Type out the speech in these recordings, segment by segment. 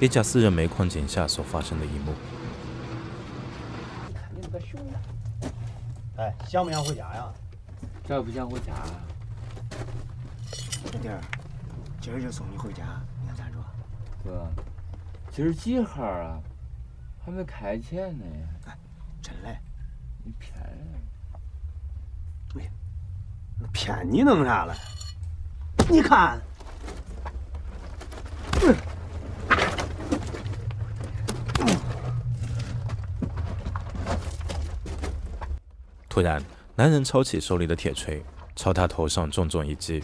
一家私人煤矿井下所发生的一幕。你个熊！哎，想不想回家呀？这不想回家。小弟儿，今儿就送你回家，你看咋着？哥，今儿几号啊？还没开钱呢。哎，真嘞？你骗人！对，骗你弄啥了？你看。突然，男人抄起手里的铁锤，朝他头上重重一击。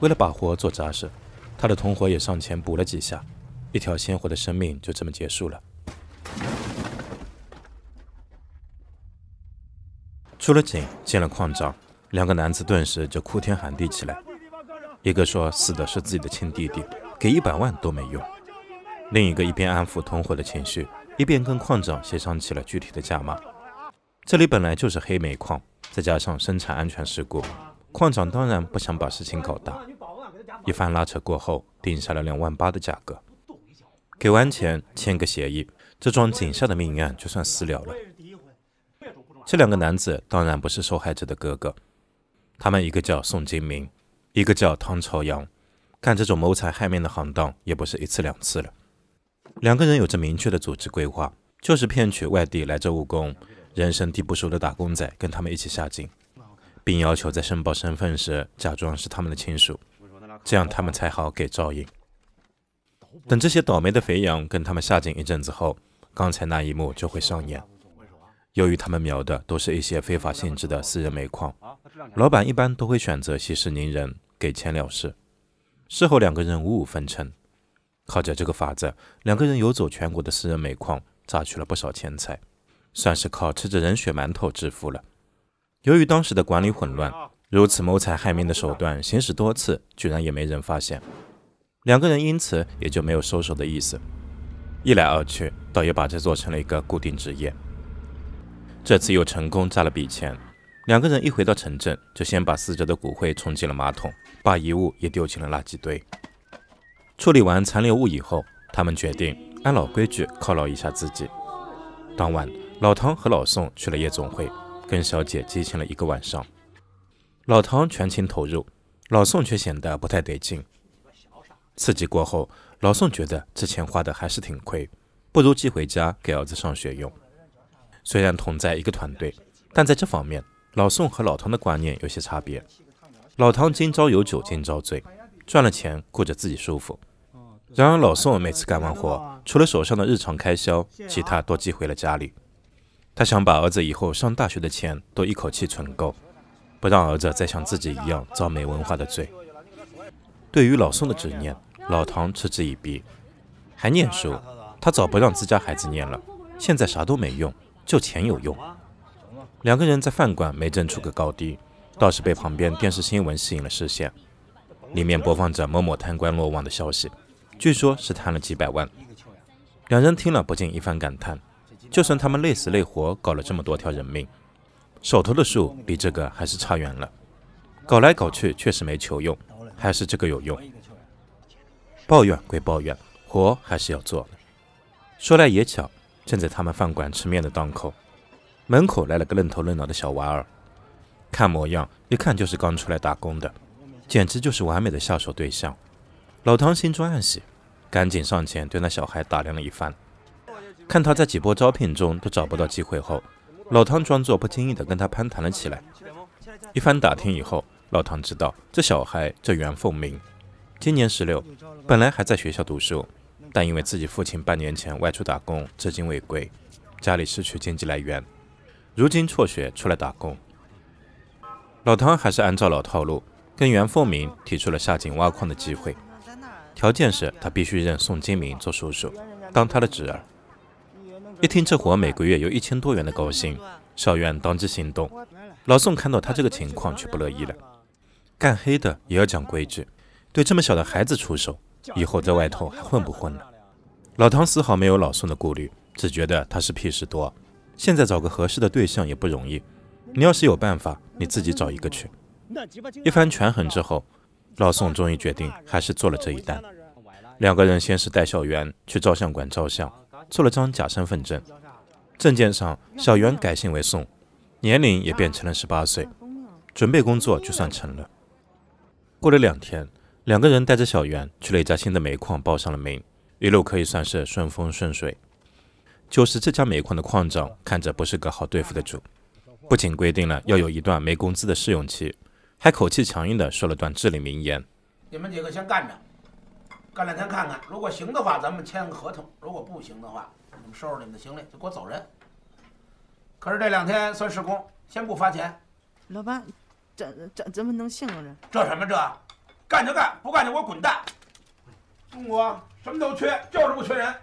为了把活做扎实，他的同伙也上前补了几下，一条鲜活的生命就这么结束了。出了井，见了矿长，两个男子顿时就哭天喊地起来。一个说死的是自己的亲弟弟，给一百万都没用；另一个一边安抚同伙的情绪，一边跟矿长协商起了具体的价码。这里本来就是黑煤矿，再加上生产安全事故，矿长当然不想把事情搞大。一番拉扯过后，定下了两万八的价格。给完钱，签个协议，这桩井下的命案就算私了了。这两个男子当然不是受害者的哥哥，他们一个叫宋金明，一个叫汤朝阳，干这种谋财害命的行当也不是一次两次了。两个人有着明确的组织规划，就是骗取外地来这务工。人生地不熟的打工仔跟他们一起下井，并要求在申报身份时假装是他们的亲属，这样他们才好给照应。等这些倒霉的肥羊跟他们下井一阵子后，刚才那一幕就会上演。由于他们瞄的都是一些非法性质的私人煤矿，老板一般都会选择息事宁人，给钱了事。事后两个人五五分成，靠着这个法子，两个人游走全国的私人煤矿，榨取了不少钱财。算是靠吃着人血馒头致富了。由于当时的管理混乱，如此谋财害命的手段行使多次，居然也没人发现。两个人因此也就没有收手的意思。一来二去，倒也把这做成了一个固定职业。这次又成功诈了笔钱。两个人一回到城镇，就先把死者的骨灰冲进了马桶，把遗物也丢进了垃圾堆。处理完残留物以后，他们决定按老规矩犒劳一下自己。当晚。老唐和老宋去了夜总会，跟小姐激情了一个晚上。老唐全情投入，老宋却显得不太得劲。刺激过后，老宋觉得这钱花的还是挺亏，不如寄回家给儿子上学用。虽然同在一个团队，但在这方面，老宋和老唐的观念有些差别。老唐今朝有酒今朝醉，赚了钱顾着自己舒服。然而老宋每次干完活，除了手上的日常开销，其他都寄回了家里。他想把儿子以后上大学的钱都一口气存够，不让儿子再像自己一样遭没文化的罪。对于老宋的执念，老唐嗤之以鼻。还念书？他早不让自家孩子念了。现在啥都没用，就钱有用。两个人在饭馆没争出个高低，倒是被旁边电视新闻吸引了视线。里面播放着某某贪官落网的消息，据说是贪了几百万。两人听了不禁一番感叹。就算他们累死累活搞了这么多条人命，手头的数比这个还是差远了。搞来搞去确实没求用，还是这个有用。抱怨归抱怨，活还是要做。说来也巧，正在他们饭馆吃面的档口，门口来了个愣头愣脑的小娃儿，看模样一看就是刚出来打工的，简直就是完美的下手对象。老唐心中暗喜，赶紧上前对那小孩打量了一番。看他在几波招聘中都找不到机会后，老汤装作不经意地跟他攀谈了起来。一番打听以后，老汤知道这小孩叫袁凤鸣，今年十六，本来还在学校读书，但因为自己父亲半年前外出打工，至今未归，家里失去经济来源，如今辍学出来打工。老汤还是按照老套路，跟袁凤鸣提出了下井挖矿的机会，条件是他必须认宋金明做叔叔，当他的侄儿。一听这活每个月有一千多元的高薪，小袁当即心动。老宋看到他这个情况却不乐意了，干黑的也要讲规矩，对这么小的孩子出手，以后在外头还混不混了？老唐丝毫没有老宋的顾虑，只觉得他是屁事多，现在找个合适的对象也不容易。你要是有办法，你自己找一个去。一番权衡之后，老宋终于决定还是做了这一单。两个人先是带小袁去照相馆照相，做了张假身份证，证件上小袁改姓为宋，年龄也变成了十八岁，准备工作就算成了。过了两天，两个人带着小袁去了一家新的煤矿，报上了名，一路可以算是顺风顺水。就是这家煤矿的矿长看着不是个好对付的主，不仅规定了要有一段没工资的试用期，还口气强硬地说了段至理名言：“你们几个先干着，干两天看看，如果行的话，咱们签个合同；如果不行的话，你们收拾你们的行李就给我走人。可是这两天算试工，先不发钱。老板，这这怎么能行啊？这这什么这？干就干，不干就给我滚蛋！中国什么都缺，就是不缺人。”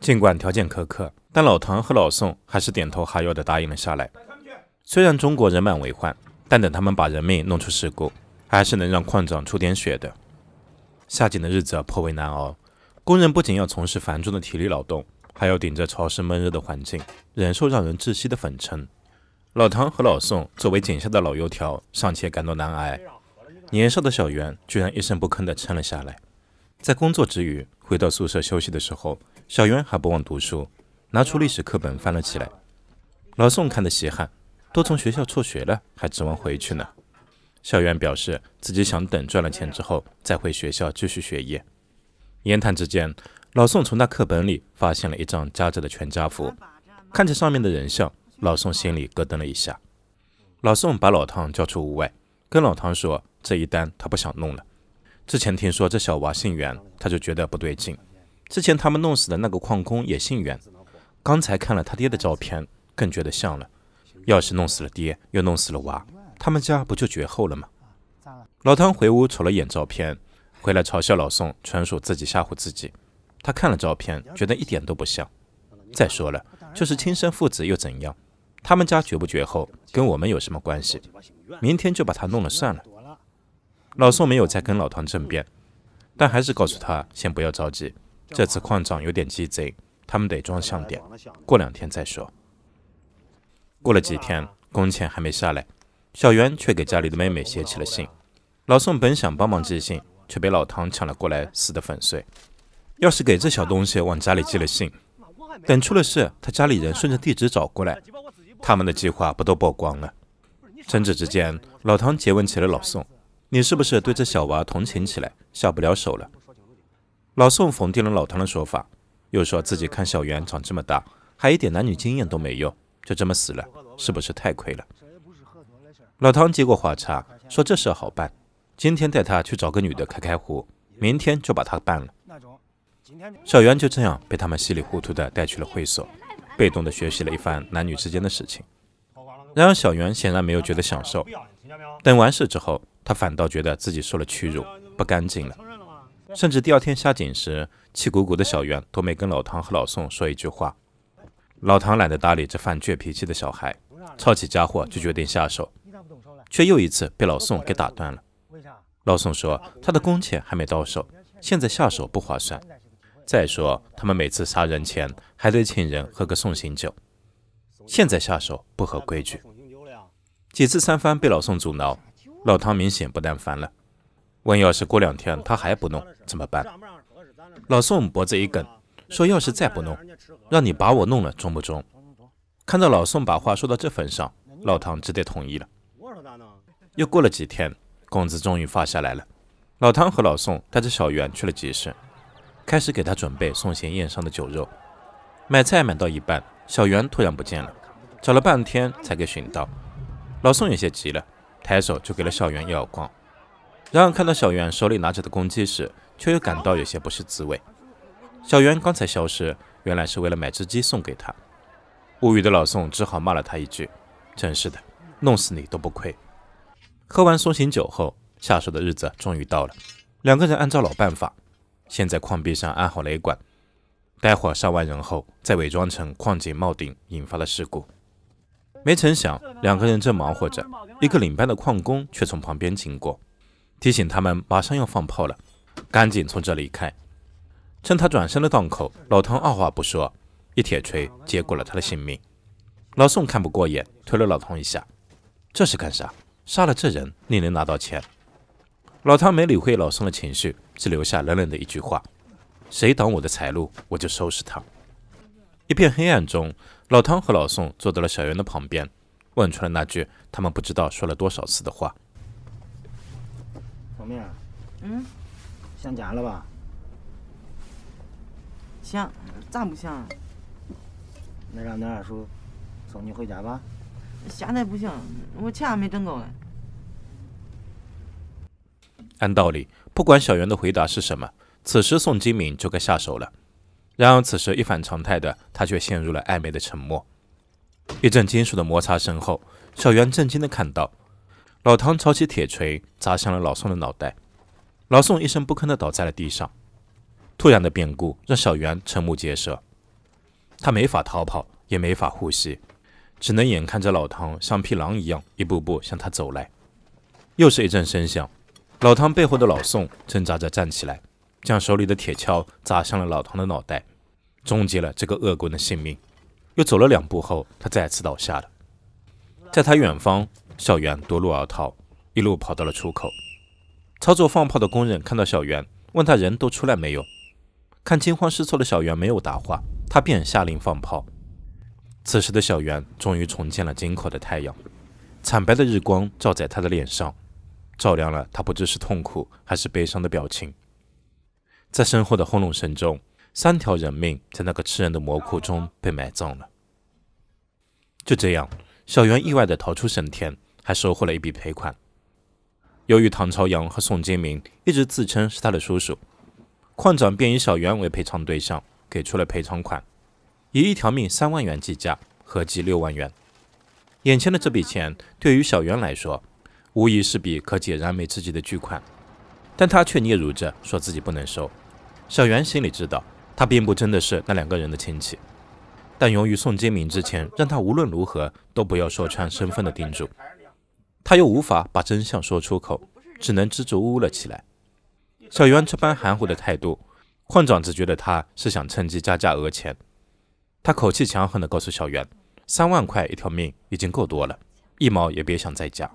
尽管条件苛刻，但老唐和老宋还是点头哈腰的答应了下来。虽然中国人满为患，但等他们把人命弄出事故，还是能让矿长出点血的。下井的日子颇为难熬，工人不仅要从事繁重的体力劳动，还要顶着潮湿闷热的环境，忍受让人窒息的粉尘。老唐和老宋作为井下的老油条，尚且感到难挨，年少的小袁居然一声不吭地撑了下来。在工作之余，回到宿舍休息的时候。小袁还不忘读书，拿出历史课本翻了起来。老宋看得稀罕，都从学校辍学了，还指望回去呢。校园表示自己想等赚了钱之后再回学校继续学业。言谈之间，老宋从那课本里发现了一张夹着的全家福，看着上面的人像，老宋心里咯噔了一下。老宋把老唐叫出屋外，跟老唐说：“这一单他不想弄了。之前听说这小娃姓袁，他就觉得不对劲。”之前他们弄死的那个矿工也姓袁，刚才看了他爹的照片，更觉得像了。要是弄死了爹，又弄死了娃，他们家不就绝后了吗？老汤回屋瞅了眼照片，回来嘲笑老宋，纯属自己吓唬自己。他看了照片，觉得一点都不像。再说了，就是亲生父子又怎样？他们家绝不绝后，跟我们有什么关系？明天就把他弄了算了。老宋没有再跟老唐争辩，但还是告诉他先不要着急。这次矿长有点鸡贼，他们得装像点，过两天再说。过了几天，工钱还没下来，小袁却给家里的妹妹写起了信。老宋本想帮忙寄信，却被老唐抢了过来，撕得粉碎。要是给这小东西往家里寄了信，等出了事，他家里人顺着地址找过来，他们的计划不都曝光了？争执之间，老唐诘问起了老宋：“你是不是对这小娃同情起来，下不了手了？”老宋否定了老唐的说法，又说自己看小袁长这么大，还一点男女经验都没有，就这么死了，是不是太亏了？老唐接过话茬，说这事好办，今天带他去找个女的开开户，明天就把他办了。小袁就这样被他们稀里糊涂的带去了会所，被动的学习了一番男女之间的事情。然而小袁显然没有觉得享受，等完事之后，他反倒觉得自己受了屈辱，不干净了。甚至第二天下井时，气鼓鼓的小袁都没跟老唐和老宋说一句话。老唐懒得搭理这犯倔脾气的小孩，抄起家伙就决定下手，却又一次被老宋给打断了。老宋说他的工钱还没到手，现在下手不划算。再说他们每次杀人前还得请人喝个送行酒，现在下手不合规矩。几次三番被老宋阻挠，老唐明显不耐烦了。问：“要是过两天他还不弄怎么办？”老宋脖子一梗，说：“要是再不弄，让你把我弄了，中不中？”看到老宋把话说到这份上，老唐只得同意了。又过了几天，工资终于发下来了。老唐和老宋带着小袁去了集市，开始给他准备送行宴上的酒肉。买菜买到一半，小袁突然不见了，找了半天才给寻到。老宋有些急了，抬手就给了小袁一耳光。然而看到小袁手里拿着的公鸡时，却又感到有些不是滋味。小袁刚才消失，原来是为了买只鸡送给他。无语的老宋只好骂了他一句：“真是的，弄死你都不亏。”喝完送行酒后，下手的日子终于到了。两个人按照老办法，先在矿壁上安好雷管，待会儿上完人后，再伪装成矿井冒顶，引发了事故。没成想，两个人正忙活着，一个领班的矿工却从旁边经过。提醒他们马上要放炮了，赶紧从这离开。趁他转身的档口，老唐二话不说，一铁锤接过了他的性命。老宋看不过眼，推了老唐一下：“这是干啥？杀了这人，你能拿到钱？”老汤没理会老宋的情绪，只留下冷冷的一句话：“谁挡我的财路，我就收拾他。”一片黑暗中，老汤和老宋坐到了小袁的旁边，问出了那句他们不知道说了多少次的话：“小明，嗯，想家了吧？想，咋不想？那让恁二叔送你回家吧。现在不行，我钱还没挣够呢。按道理，不管小袁的回答是什么，此时宋金敏就该下手了。然而此时一反常态的他却陷入了暧昧的沉默。一阵金属的摩擦声后，小袁震惊的看到老唐抄起铁锤砸向了老宋的脑袋，老宋一声不吭的倒在了地上。突然的变故让小袁瞠目结舌，他没法逃跑，也没法呼吸，只能眼看着老唐像匹狼一样一步步向他走来。又是一阵声响。老唐背后的老宋挣扎着站起来，将手里的铁锹砸向了老唐的脑袋，终结了这个恶棍的性命。又走了两步后，他再次倒下了。在他远方，小袁夺路而逃，一路跑到了出口。操作放炮的工人看到小袁，问他人都出来没有。看惊慌失措的小袁没有答话，他便下令放炮。此时的小袁终于重见了井口的太阳，惨白的日光照在他的脸上。照亮了他不知是痛苦还是悲伤的表情，在身后的轰隆声中，三条人命在那个吃人的魔窟中被埋葬了。就这样，小袁意外的逃出升天，还收获了一笔赔款。由于唐朝阳和宋金明一直自称是他的叔叔，矿长便以小袁为赔偿对象，给出了赔偿款，以一条命三万元计价，合计六万元。眼前的这笔钱对于小袁来说，无疑是笔可解燃眉之急的巨款，但他却嗫嚅着说自己不能收。小袁心里知道，他并不真的是那两个人的亲戚，但由于宋金明之前让他无论如何都不要说穿身份的叮嘱，他又无法把真相说出口，只能支支吾吾了起来。小袁这般含糊的态度，矿长只觉得他是想趁机加价讹钱。他口气强横地告诉小袁，三万块一条命已经够多了，一毛也别想再加。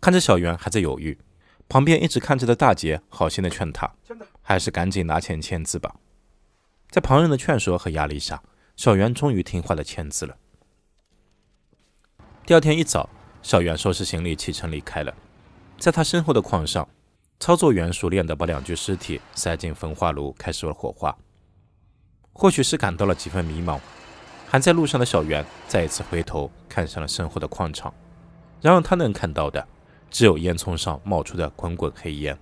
看着小袁还在犹豫，旁边一直看着的大姐好心的劝他，还是赶紧拿钱签字吧。在旁人的劝说和压力下，小袁终于听话的签字了。第二天一早，小袁收拾行李启程离开了。在他身后的矿上，操作员熟练的把两具尸体塞进焚化炉，开始了火化。或许是感到了几分迷茫，还在路上的小袁再一次回头看向了身后的矿场，然而他能看到的。只有烟囱上冒出的滚滚黑烟。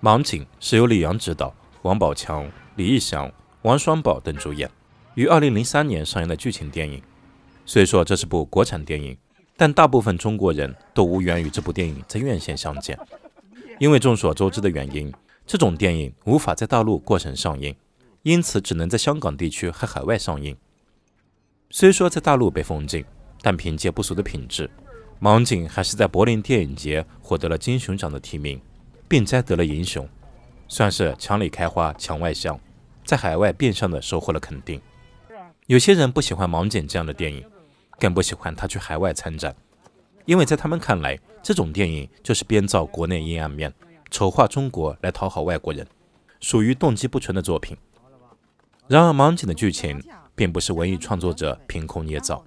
盲井是由李阳执导，王宝强、李义祥、王双宝等主演，于二零零三年上映的剧情电影。虽说这是部国产电影，但大部分中国人都无缘与这部电影在院线相见，因为众所周知的原因，这种电影无法在大陆过审上映，因此只能在香港地区和海外上映。虽说在大陆被封禁。但凭借不俗的品质，盲井还是在柏林电影节获得了金熊奖的提名，并摘得了银熊，算是墙里开花墙外香，在海外变相的收获了肯定。有些人不喜欢盲井这样的电影，更不喜欢他去海外参展，因为在他们看来，这种电影就是编造国内阴暗面，丑化中国来讨好外国人，属于动机不纯的作品。然而，盲井的剧情。并不是文艺创作者凭空捏造，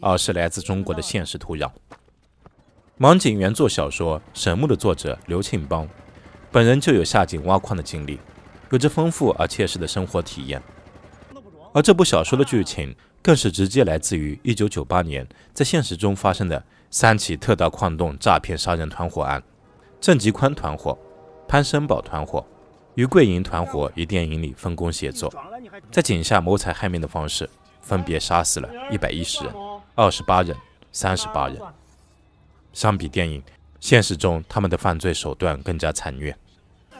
而是来自中国的现实土壤。盲井原作小说《神木》的作者刘庆邦，本人就有下井挖矿的经历，有着丰富而切实的生活体验。而这部小说的剧情，更是直接来自于1998年在现实中发生的三起特大矿洞诈骗杀人团伙案：郑吉宽团伙、潘生宝团伙。与桂银团伙于电影里分工协作，在井下谋财害命的方式，分别杀死了一百一十人、二十八人、三十八人。相比电影，现实中他们的犯罪手段更加残虐，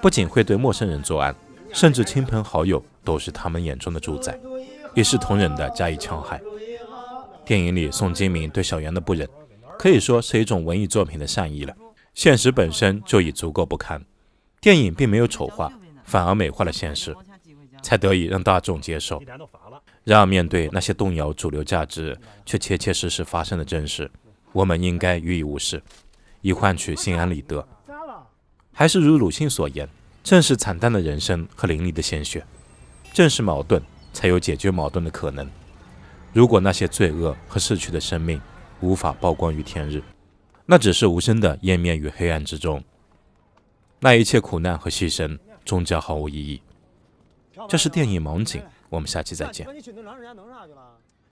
不仅会对陌生人作案，甚至亲朋好友都是他们眼中的主宰，一视同仁的加以戕害。电影里宋金明对小袁的不忍，可以说是一种文艺作品的善意了，现实本身就已足够不堪，电影并没有丑化。反而美化了现实，才得以让大众接受。然而，面对那些动摇主流价值却切切实实发生的真实，我们应该予以无视，以换取心安理得。还是如鲁迅所言，正是惨淡的人生和淋漓的鲜血，正是矛盾，才有解决矛盾的可能。如果那些罪恶和逝去的生命无法曝光于天日，那只是无声的湮灭于黑暗之中。那一切苦难和牺牲终将毫无意义。这是电影《盲井》，我们下期再见。